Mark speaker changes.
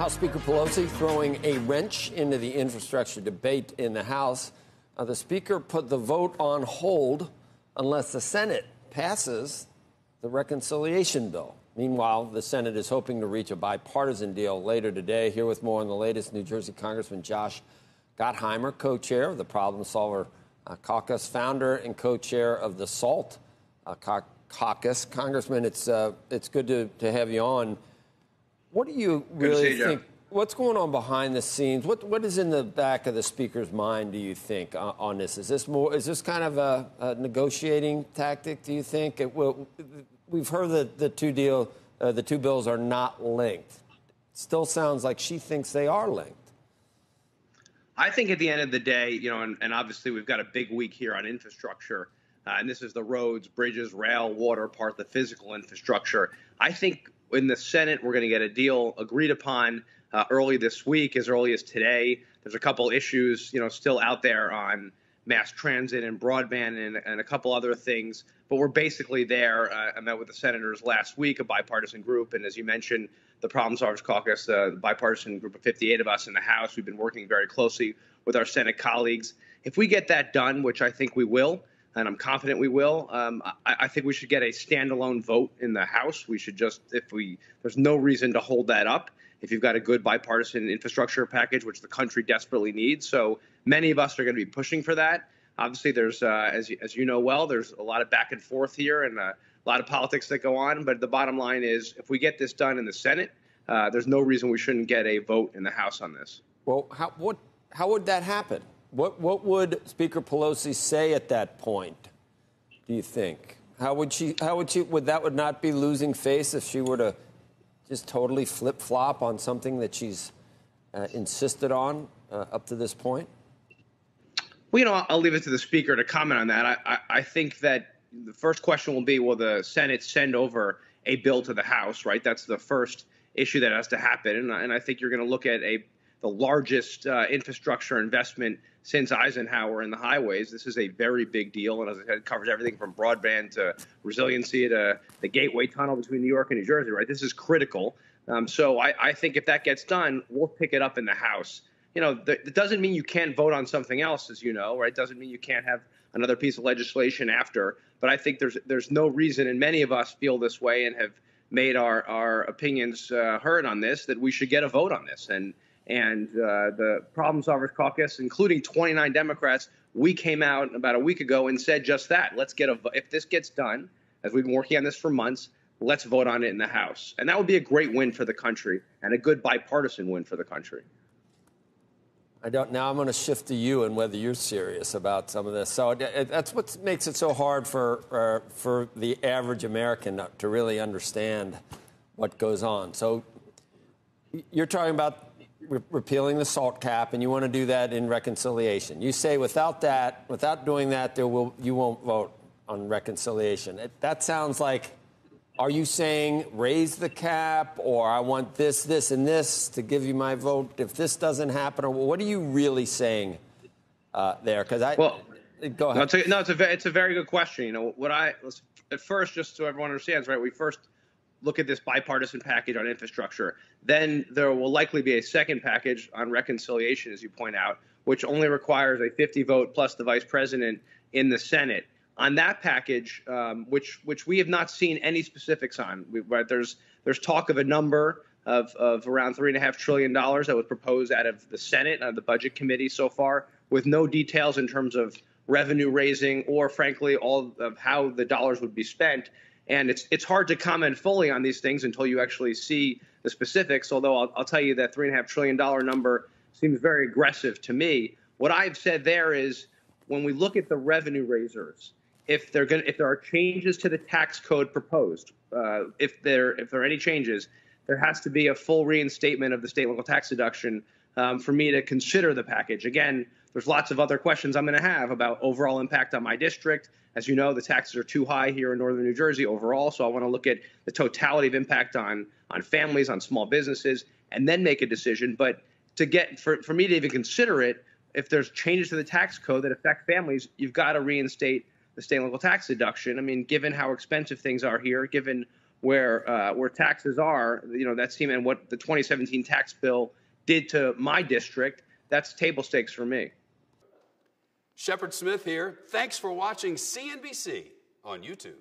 Speaker 1: House Speaker Pelosi throwing a wrench into the infrastructure debate in the House. Uh, the Speaker put the vote on hold unless the Senate passes the reconciliation bill. Meanwhile, the Senate is hoping to reach a bipartisan deal later today. Here with more on the latest, New Jersey Congressman Josh Gottheimer, co chair of the Problem Solver uh, Caucus, founder and co chair of the SALT uh, Caucus. Congressman, it's, uh, it's good to, to have you on. What do you really
Speaker 2: you,
Speaker 1: think? What's going on behind the scenes? What what is in the back of the speaker's mind? Do you think uh, on this? Is this more? Is this kind of a, a negotiating tactic? Do you think? It will, we've heard that the two deal, uh, the two bills are not linked. Still sounds like she thinks they are linked.
Speaker 2: I think at the end of the day, you know, and, and obviously we've got a big week here on infrastructure, uh, and this is the roads, bridges, rail, water part, the physical infrastructure. I think in the Senate, we're going to get a deal agreed upon uh, early this week, as early as today. There's a couple issues, you know, still out there on mass transit and broadband and, and a couple other things, but we're basically there. Uh, I met with the senators last week, a bipartisan group, and as you mentioned, the Problem Solvers Caucus, uh, the bipartisan group of 58 of us in the House, we've been working very closely with our Senate colleagues. If we get that done, which I think we will, and I'm confident we will. Um, I, I, think we should get a standalone vote in the House. We should just, if we, there's no reason to hold that up. If you've got a good bipartisan infrastructure package, which the country desperately needs, so many of us are going to be pushing for that. Obviously, there's, uh, as as you know well, there's a lot of back and forth here and a lot of politics that go on. But the bottom line is, if we get this done in the Senate, uh, there's no reason we shouldn't get a vote in the House on this.
Speaker 1: Well, how what how would that happen? What, what would Speaker Pelosi say at that point, do you think? How would she, how would she, would that would not be losing face if she were to just totally flip flop on something that she's uh, insisted on uh, up to this point?
Speaker 2: Well, you know, I'll leave it to the speaker to comment on that. I, I, I think that the first question will be will the Senate send over a bill to the House, right? That's the first issue that has to happen. And, and I think you're going to look at a the largest uh, infrastructure investment since Eisenhower in the highways. This is a very big deal, and as I said, it covers everything from broadband to resiliency to the Gateway Tunnel between New York and New Jersey. Right, this is critical. Um, so I, I, think if that gets done, we'll pick it up in the House. You know, it doesn't mean you can't vote on something else, as you know, right? It doesn't mean you can't have another piece of legislation after. But I think there's there's no reason, and many of us feel this way and have made our our opinions uh, heard on this that we should get a vote on this and and uh, the Problem Solvers Caucus, including 29 Democrats, we came out about a week ago and said just that. Let's get a if this gets done, as we've been working on this for months, let's vote on it in the House, and that would be a great win for the country and a good bipartisan win for the country.
Speaker 1: I don't. Now I'm going to shift to you and whether you're serious about some of this. So that's what makes it so hard for uh, for the average American to really understand what goes on. So you're talking about re- repealing the salt cap, and you want to do that in reconciliation. You say without that, without doing that, there will you won't vote on reconciliation. It, that sounds like. Are you saying raise the cap, or I want this, this, and this to give you my vote if this doesn't happen, or what are you really saying uh, there? Because I
Speaker 2: well,
Speaker 1: go ahead.
Speaker 2: No, it's a, no, it's a it's a very good question. You know what I at first, just so everyone understands, right? We first look at this bipartisan package on infrastructure. Then there will likely be a second package on reconciliation, as you point out, which only requires a 50 vote plus the vice president in the Senate. On that package, um, which which we have not seen any specifics on, we, right, there's there's talk of a number of, of around three and a half trillion dollars that was proposed out of the Senate, of the Budget Committee so far, with no details in terms of revenue raising or, frankly, all of how the dollars would be spent. And it's it's hard to comment fully on these things until you actually see the specifics. Although I'll, I'll tell you that three and a half trillion dollar number seems very aggressive to me. What I've said there is when we look at the revenue raisers, if they're going if there are changes to the tax code proposed, uh, if there if there are any changes, there has to be a full reinstatement of the state local tax deduction um, for me to consider the package. Again, there's lots of other questions I'm going to have about overall impact on my district, as you know, the taxes are too high here in northern New Jersey overall, so I want to look at the totality of impact on on families, on small businesses, and then make a decision. But to get for, for me to even consider it, if there's changes to the tax code that affect families, you've got to reinstate the state and local tax deduction. I mean, given how expensive things are here, given where uh, where taxes are, you know, that's and what the 2017 tax bill did to my district, that's table stakes for me.
Speaker 3: Shepard Smith here. Thanks for watching CNBC on YouTube.